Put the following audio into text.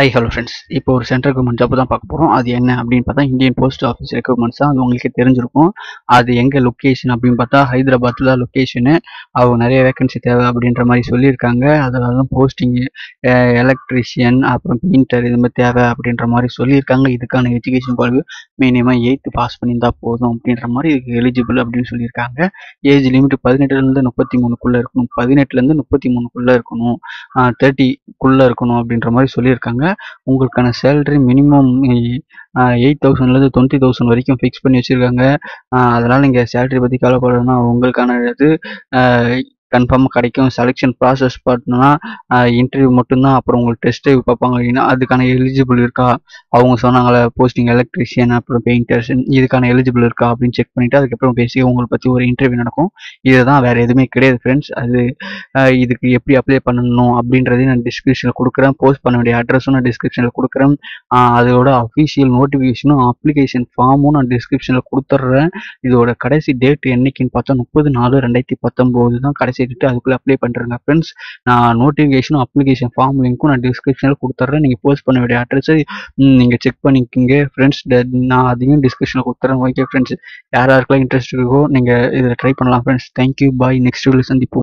High hello friends இப்போ ஒரு central government job தான் பார்க்க போகிறோம் அது என்ன அப்படின்னு பார்த்தா இந்தியன் போஸ்ட் ஆஃபீஸ் ரெக்யூர்மெண்ட்ஸ் தான் அது உங்களுக்கு தெரிஞ்சிருக்கும். அது எங்கே லொக்கேஷன் அப்படின்னு பார்த்தா ஹைதராபாத்தில் தான் லொக்கேஷனு அவங்க நிறைய வேகன்சி தேவை அப்படின்ற மாதிரி சொல்லியிருக்காங்க. அதில் தான் போஸ்டிங்கு எலக்ட்ரிஷியன் அப்புறம் பெயிண்டர் இது மாதிரி தேவை அப்படின்ற மாதிரி சொல்லியிருக்காங்க. இதுக்கான education qualify minimum eighth pass பண்ணியிருந்தால் போதும் அப்படின்ற மாதிரி இதுக்கு எலிஜிபிள் அப்படின்னு சொல்லியிருக்காங்க. ஏஜ் லிமிட் பதினெட்டுலேருந்து முப்பத்தி மூணுக்குள்ளே இருக்கணும். பதினெட்டுலேருந்து முப்பத்தி மூணுக்குள்ளே இருக்கணும் தேர்ட்டிக்குள்ளே இருக்கணும் அப்படின்ற மாதிரி சொல்லியிருக்காங்க. உங்களுக்கான சேலரி மினிமம் எயிட் தௌசண்ட்லேருந்து டுவெண்ட்டி தௌசண்ட் வரைக்கும் ஃபிக்ஸ் பண்ணி வச்சுருக்காங்க. அதனால் நீங்கள் சேலரி பற்றி கவலைப்படணும்னா உங்களுக்கான இது கன்ஃபார்மாக கிடைக்கும். செலெக்ஷன் ப்ராசஸ் பார்த்தோன்னா இன்டர்வியூ மட்டும்தான். அப்புறம் உங்களுக்கு டெஸ்ட் பார்ப்பாங்க. அப்படின்னா அதுக்கான எலிஜிபிள் இருக்கா? அவங்க சொன்னாங்களே போஸ்டிங் எலக்ட்ரிஷியன் அப்புறம் பெயிண்டர்ஸ் இதுக்கான எலிஜிபிள் இருக்கா? அப்படின்னு செக் பண்ணிவிட்டு அதுக்கப்புறம் பேசி உங்களை பற்றி ஒரு இன்டர்வியூ நடக்கும். இதுதான் வேறு எதுவுமே கிடையாது ஃப்ரெண்ட்ஸ் அது இதுக்கு எப்படி அப்ளை பண்ணணும் அப்படின்றதையும் நான் டிஸ்கிரிப்ஷனில் கொடுக்குறேன். போஸ்ட் பண்ண வேண்டிய அட்ரஸும் நான் டிஸ்கிரிப்ஷனில் கொடுக்குறேன். அதோட அஃபீஷியல் நோட்டிஃபிகேஷனும் அப்ளிகேஷன் ஃபார்மும் நான் டிஸ்கிரிப்ஷனில் கொடுத்துட்றேன். இதோட கடைசி டேட் என்னைக்குன்னு பார்த்தா முப்பது நாலு ரெண்டாயிரத்தி பத்தொம்போது தான் கடைசி சேர்த்துட்டு அதுக்குள்ளே அப்ளை பண்ணுறேங்க ஃப்ரெண்ட்ஸ் நான் நோட்டிஃபிகேஷனும் அப்ளிகேஷன் ஃபார்ம் லிங்க்கும் நான் டிஸ்கிரிப்ஷனில் கொடுத்துட்றேன் நீங்கள் போஸ்ட் பண்ண வேண்டிய அட்ரஸை நீங்கள் செக் பண்ணிக்கிங்க. ஃப்ரெண்ட்ஸ் நான் அதையும் டிஸ்கிரிப்ஷனில் கொடுத்துறேன். ஓகே ஃப்ரெண்ட்ஸ் யார் யாருக்கெல்லாம் இன்ட்ரெஸ்ட் இருக்கோ நீங்கள் இதில் ட்ரை பண்ணலாம் friends thank you bye next video சந்திப்போம்.